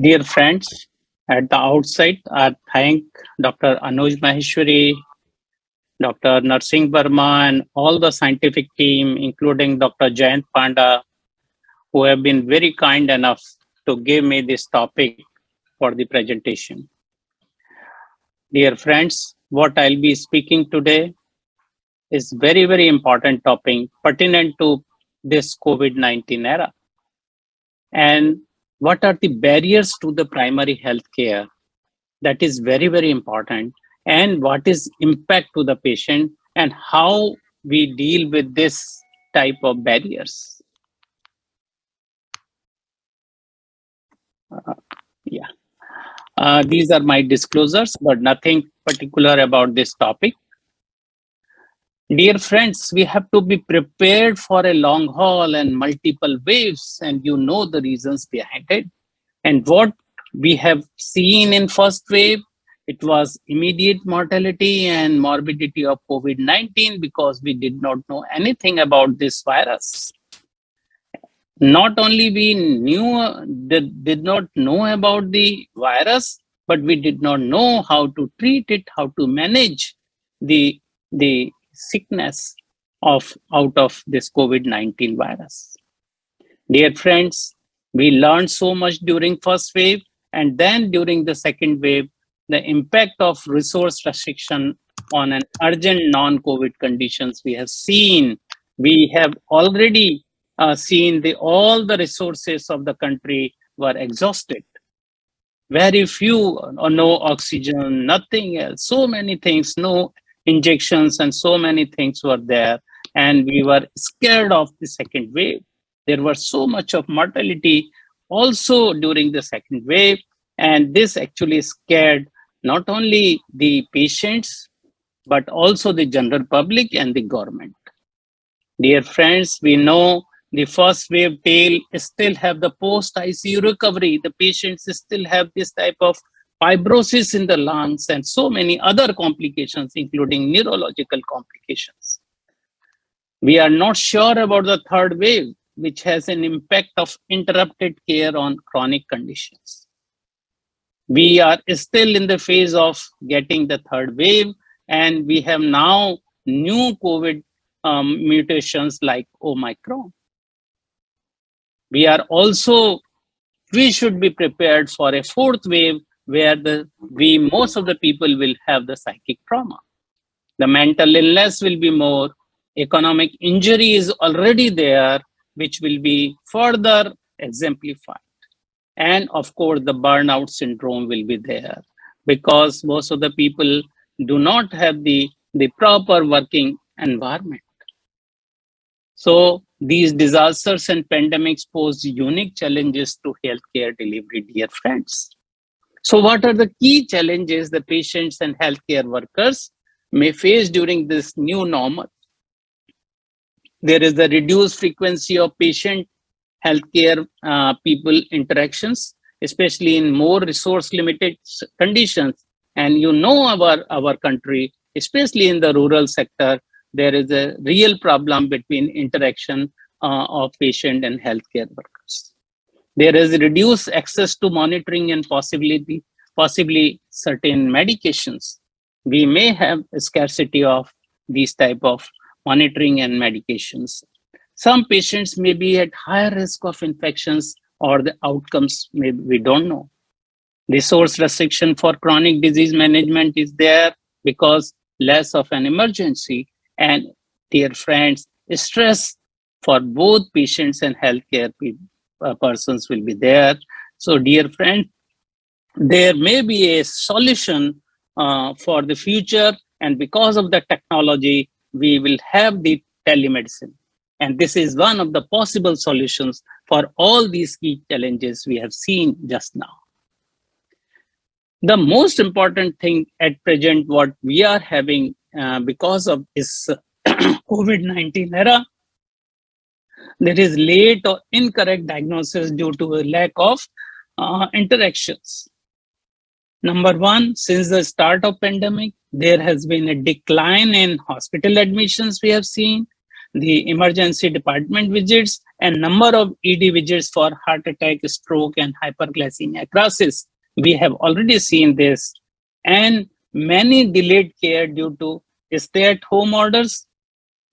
Dear friends, at the outset, I thank Dr. Anuj Maheshwari, Dr. Narsingh Verma, and all the scientific team, including Dr. Jayant Panda, who have been very kind enough to give me this topic for the presentation. Dear friends, what I'll be speaking today is very, very important topic pertinent to this COVID-19 era. And what are the barriers to the primary health care? That is very, very important. And what is impact to the patient and how we deal with this type of barriers. Uh, yeah. Uh, these are my disclosures, but nothing particular about this topic. Dear friends, we have to be prepared for a long haul and multiple waves, and you know the reasons behind it. And what we have seen in first wave, it was immediate mortality and morbidity of COVID-19 because we did not know anything about this virus. Not only we knew, did, did not know about the virus, but we did not know how to treat it, how to manage the, the sickness of out of this COVID-19 virus. Dear friends, we learned so much during first wave and then during the second wave, the impact of resource restriction on an urgent non-COVID conditions we have seen. We have already uh, seen the all the resources of the country were exhausted. Very few or no oxygen, nothing else. So many things, no injections and so many things were there. And we were scared of the second wave. There was so much of mortality also during the second wave. And this actually scared not only the patients but also the general public and the government. Dear friends we know the first wave tail still have the post icu recovery. The patients still have this type of fibrosis in the lungs, and so many other complications, including neurological complications. We are not sure about the third wave, which has an impact of interrupted care on chronic conditions. We are still in the phase of getting the third wave, and we have now new COVID um, mutations like Omicron. We are also, we should be prepared for a fourth wave where the we most of the people will have the psychic trauma. The mental illness will be more economic injury is already there which will be further exemplified. And of course the burnout syndrome will be there because most of the people do not have the the proper working environment. So these disasters and pandemics pose unique challenges to healthcare delivery dear friends so what are the key challenges the patients and healthcare workers may face during this new normal? There is the reduced frequency of patient healthcare uh, people interactions, especially in more resource limited conditions. And you know our, our country, especially in the rural sector, there is a real problem between interaction uh, of patient and healthcare workers. There is reduced access to monitoring and possibility, possibly certain medications. We may have a scarcity of these type of monitoring and medications. Some patients may be at higher risk of infections or the outcomes maybe we don't know. Resource restriction for chronic disease management is there because less of an emergency and dear friends, stress for both patients and healthcare people uh, persons will be there. So, dear friend, there may be a solution uh, for the future, and because of the technology, we will have the telemedicine. And this is one of the possible solutions for all these key challenges we have seen just now. The most important thing at present, what we are having uh, because of this COVID 19 era, there is late or incorrect diagnosis due to a lack of uh, interactions. Number one, since the start of pandemic, there has been a decline in hospital admissions we have seen, the emergency department visits, and number of ED visits for heart attack, stroke, and hyperglycemia crisis. We have already seen this. And many delayed care due to stay-at-home orders,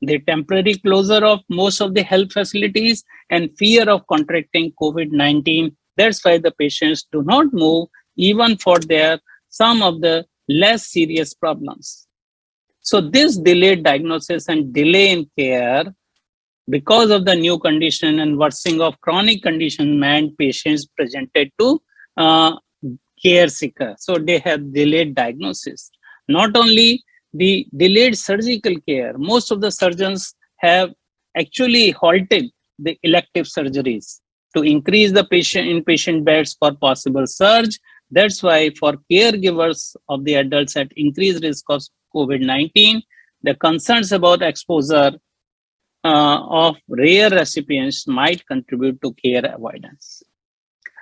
the temporary closure of most of the health facilities, and fear of contracting COVID-19. That's why the patients do not move even for their some of the less serious problems. So this delayed diagnosis and delay in care because of the new condition and worsening of chronic condition meant patients presented to uh, care seeker. So they have delayed diagnosis. Not only the delayed surgical care, most of the surgeons have actually halted the elective surgeries to increase the patient inpatient beds for possible surge. That's why for caregivers of the adults at increased risk of COVID-19, the concerns about exposure uh, of rare recipients might contribute to care avoidance.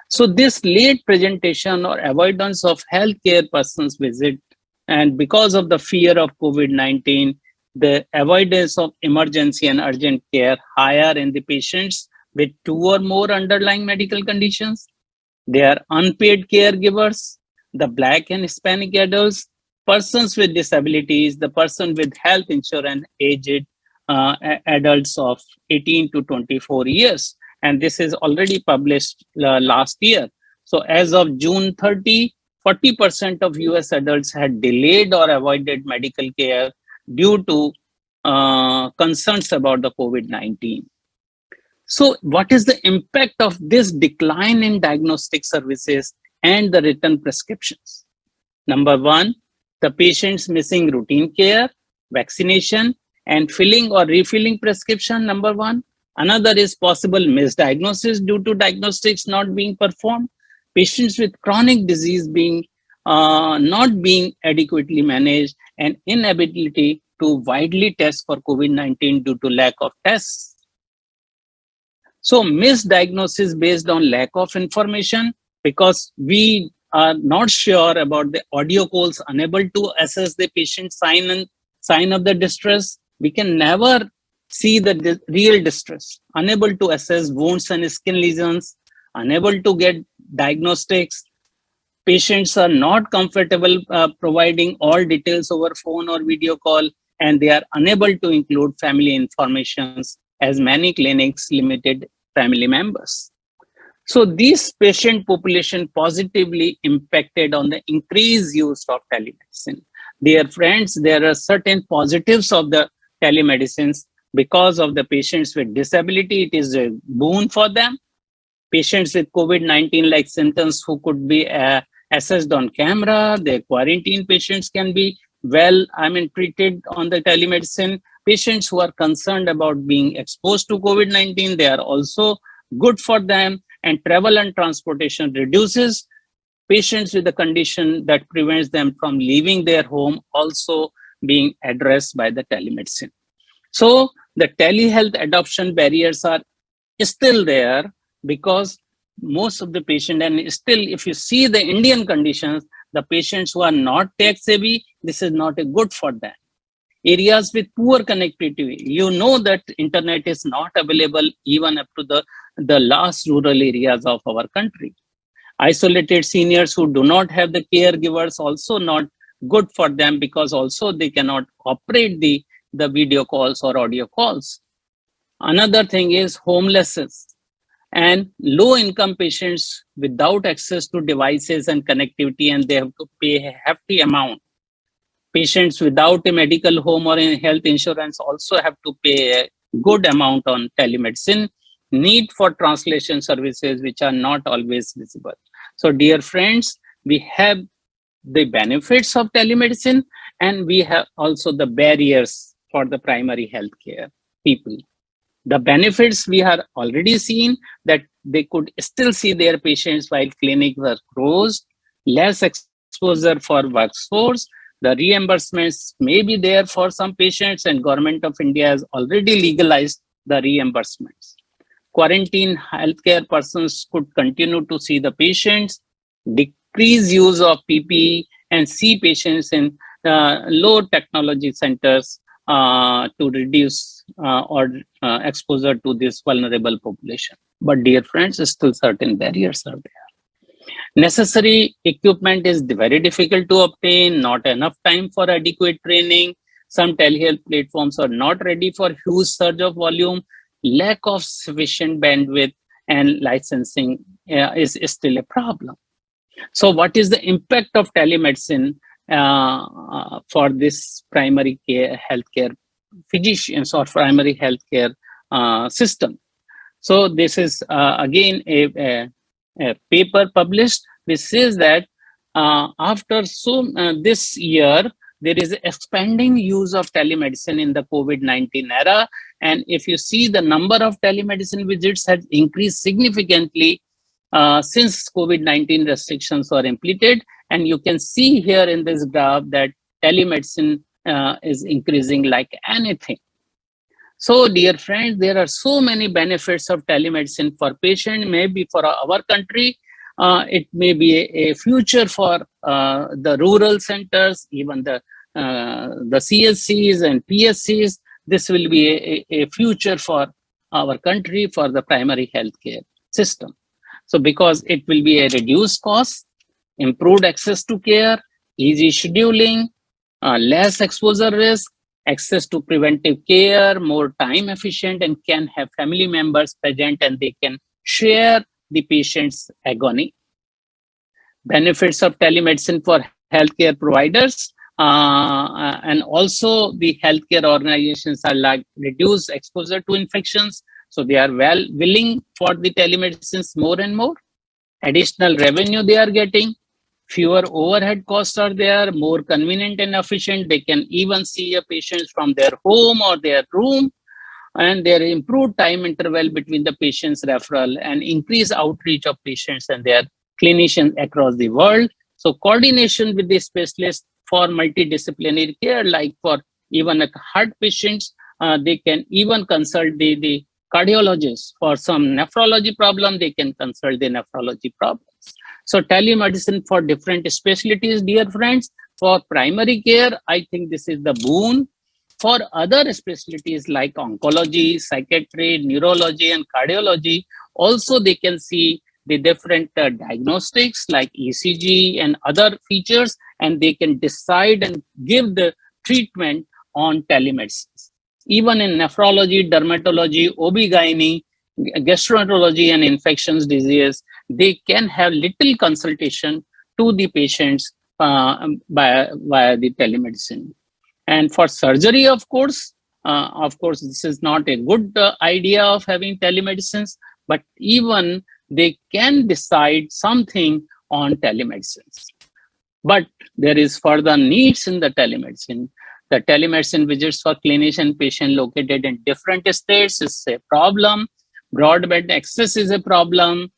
So this late presentation or avoidance of healthcare persons visit and because of the fear of COVID-19, the avoidance of emergency and urgent care higher in the patients with two or more underlying medical conditions. They are unpaid caregivers, the Black and Hispanic adults, persons with disabilities, the person with health insurance, aged uh, adults of 18 to 24 years. And this is already published uh, last year. So as of June 30, 40% of US adults had delayed or avoided medical care due to uh, concerns about the COVID 19. So, what is the impact of this decline in diagnostic services and the written prescriptions? Number one, the patients missing routine care, vaccination, and filling or refilling prescription. Number one. Another is possible misdiagnosis due to diagnostics not being performed patients with chronic disease being uh, not being adequately managed and inability to widely test for COVID-19 due to lack of tests. So misdiagnosis based on lack of information because we are not sure about the audio calls, unable to assess the patient sign and sign of the distress. We can never see the di real distress, unable to assess wounds and skin lesions, unable to get diagnostics. Patients are not comfortable uh, providing all details over phone or video call, and they are unable to include family informations as many clinics limited family members. So this patient population positively impacted on the increased use of telemedicine. Dear friends, there are certain positives of the telemedicines because of the patients with disability. It is a boon for them patients with COVID-19 like symptoms who could be uh, assessed on camera. The quarantine patients can be well, I mean, treated on the telemedicine. Patients who are concerned about being exposed to COVID-19, they are also good for them and travel and transportation reduces. Patients with a condition that prevents them from leaving their home also being addressed by the telemedicine. So the telehealth adoption barriers are still there because most of the patient and still if you see the indian conditions the patients who are not tech savvy this is not a good for them. Areas with poor connectivity you know that internet is not available even up to the the last rural areas of our country. Isolated seniors who do not have the caregivers also not good for them because also they cannot operate the the video calls or audio calls. Another thing is homelessness and low income patients without access to devices and connectivity and they have to pay a hefty amount. Patients without a medical home or in health insurance also have to pay a good amount on telemedicine. Need for translation services which are not always visible. So dear friends we have the benefits of telemedicine and we have also the barriers for the primary health care people the benefits we have already seen that they could still see their patients while clinics were closed, less exposure for workforce. The reimbursements may be there for some patients and government of India has already legalized the reimbursements. Quarantine healthcare persons could continue to see the patients, decrease use of PPE and see patients in uh, low technology centers to reduce uh, or uh, exposure to this vulnerable population. But dear friends, still certain barriers are there. Necessary equipment is very difficult to obtain, not enough time for adequate training. Some telehealth platforms are not ready for huge surge of volume. Lack of sufficient bandwidth and licensing uh, is, is still a problem. So what is the impact of telemedicine uh, uh, for this primary care healthcare physicians or primary healthcare uh, system? So this is uh, again a, a, a, paper published which says that uh, after so uh, this year there is expanding use of telemedicine in the COVID-19 era. And if you see the number of telemedicine visits has increased significantly uh, since COVID-19 restrictions were implemented. And you can see here in this graph that telemedicine uh, is increasing like anything. So dear friends, there are so many benefits of telemedicine for patient, maybe for our country, uh, it may be a, a future for uh, the rural centers, even the uh, the CSCs and PSCs. This will be a, a future for our country for the primary healthcare system. So because it will be a reduced cost, improved access to care, easy scheduling, uh, less exposure risk, access to preventive care, more time efficient, and can have family members present and they can share the patient's agony. Benefits of telemedicine for healthcare providers uh, and also the healthcare organizations are like reduce exposure to infections. So they are well willing for the telemedicines more and more. Additional revenue they are getting, fewer overhead costs are there, more convenient and efficient. They can even see a patient from their home or their room and there improved time interval between the patient's referral and increased outreach of patients and their clinicians across the world. So coordination with the specialist for multidisciplinary care, like for even a heart patients, uh, they can even consult the, the cardiologist for some nephrology problem, they can consult the nephrology problems. So telemedicine for different specialties, dear friends, for primary care, I think this is the boon. For other specialties like oncology, psychiatry, neurology, and cardiology, also they can see the different uh, diagnostics like ECG and other features, and they can decide and give the treatment on telemedicine. Even in nephrology, dermatology, OB-GYN, gastroenterology, and infections disease, they can have little consultation to the patients uh, by, via the telemedicine. And for surgery, of course, uh, of course, this is not a good uh, idea of having telemedicines, but even they can decide something on telemedicine. But there is further needs in the telemedicine. The telemedicine visits for clinician patient located in different states is a problem. Broadband access is a problem.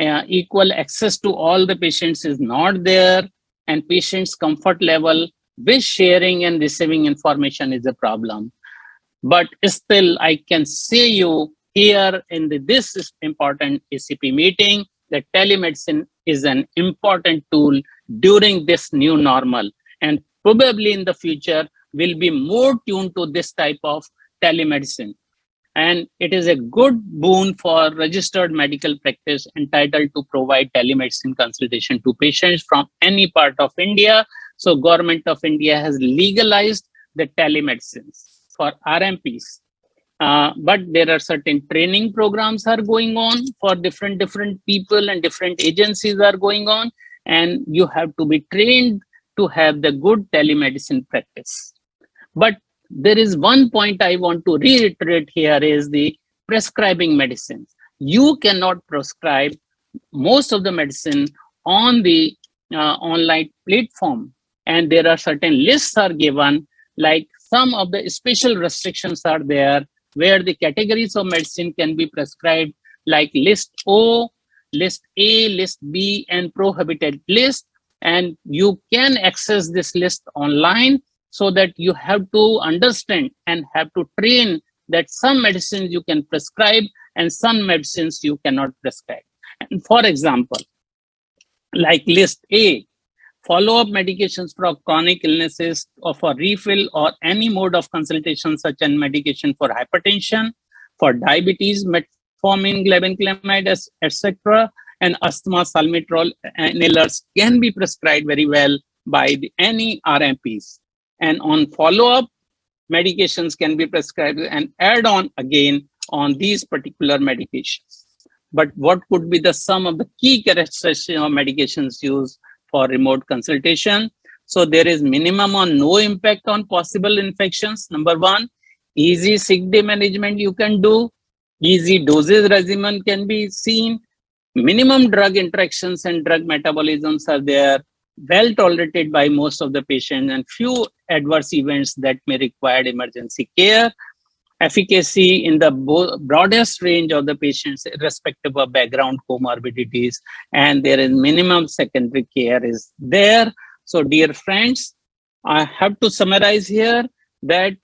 Uh, equal access to all the patients is not there. And patients' comfort level with sharing and receiving information is a problem. But still, I can see you here in the, this important ACP meeting that telemedicine is an important tool during this new normal and probably in the future will be more tuned to this type of telemedicine and it is a good boon for registered medical practice entitled to provide telemedicine consultation to patients from any part of india. So government of india has legalized the telemedicines for rmps uh, but there are certain training programs are going on for different different people and different agencies are going on. And you have to be trained to have the good telemedicine practice. But there is one point i want to reiterate here is the prescribing medicines you cannot prescribe most of the medicine on the uh, online platform and there are certain lists are given like some of the special restrictions are there where the categories of medicine can be prescribed like list O, list A, list B, and prohibited list. And you can access this list online so that you have to understand and have to train that some medicines you can prescribe and some medicines you cannot prescribe. And for example, like list A, follow-up medications for chronic illnesses or for refill or any mode of consultation such as medication for hypertension, for diabetes, metformin, glibenclamide, etc., and asthma, salmeterol, inhalers can be prescribed very well by the, any RMPs. And on follow-up, medications can be prescribed and add on again on these particular medications. But what could be the sum of the key characteristics of medications used for remote consultation? So there is minimum or no impact on possible infections. Number one, easy sick day management you can do. Easy doses regimen can be seen. Minimum drug interactions and drug metabolisms are there well tolerated by most of the patients and few adverse events that may require emergency care. Efficacy in the broadest range of the patients irrespective of background comorbidities and there is minimum secondary care is there. So dear friends i have to summarize here that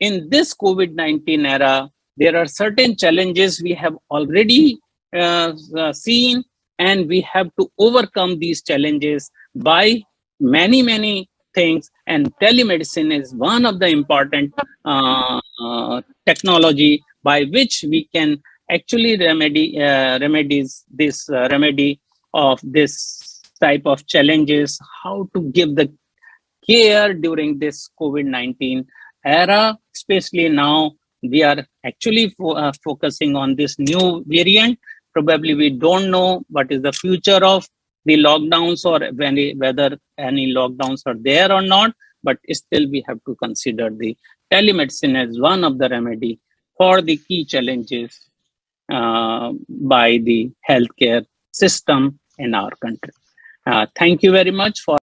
in this covid-19 era there are certain challenges we have already uh, seen and we have to overcome these challenges by many, many things. And telemedicine is one of the important uh, uh, technology by which we can actually remedy uh, remedies this uh, remedy of this type of challenges how to give the care during this covid-19 era especially now we are actually fo uh, focusing on this new variant probably we don't know what is the future of the lockdowns or any, whether any lockdowns are there or not, but still we have to consider the telemedicine as one of the remedy for the key challenges uh, by the healthcare system in our country. Uh, thank you very much for